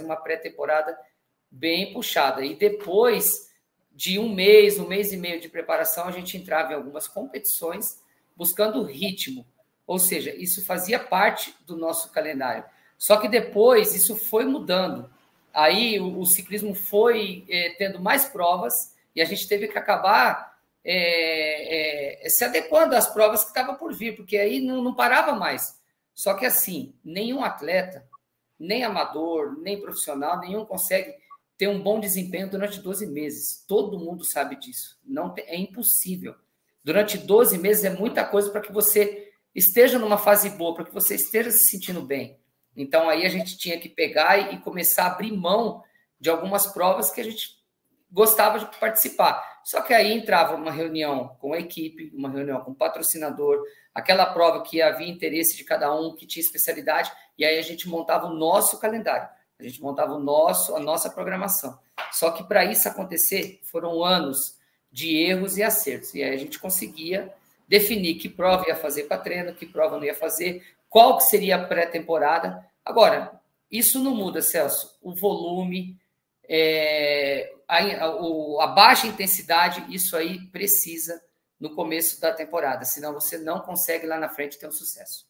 uma pré-temporada bem puxada. E depois de um mês, um mês e meio de preparação, a gente entrava em algumas competições buscando ritmo. Ou seja, isso fazia parte do nosso calendário. Só que depois isso foi mudando. Aí o, o ciclismo foi é, tendo mais provas e a gente teve que acabar é, é, se adequando às provas que estavam por vir, porque aí não, não parava mais. Só que assim, nenhum atleta, nem amador, nem profissional, nenhum consegue ter um bom desempenho durante 12 meses. Todo mundo sabe disso. Não é impossível. Durante 12 meses é muita coisa para que você esteja numa fase boa, para que você esteja se sentindo bem. Então aí a gente tinha que pegar e começar a abrir mão de algumas provas que a gente gostava de participar. Só que aí entrava uma reunião com a equipe, uma reunião com o patrocinador, aquela prova que havia interesse de cada um, que tinha especialidade, e aí a gente montava o nosso calendário, a gente montava o nosso, a nossa programação. Só que para isso acontecer, foram anos de erros e acertos. E aí a gente conseguia definir que prova ia fazer para treino, que prova não ia fazer, qual que seria a pré-temporada. Agora, isso não muda, Celso. O volume, é, a, a, a baixa intensidade, isso aí precisa no começo da temporada, senão você não consegue lá na frente ter um sucesso.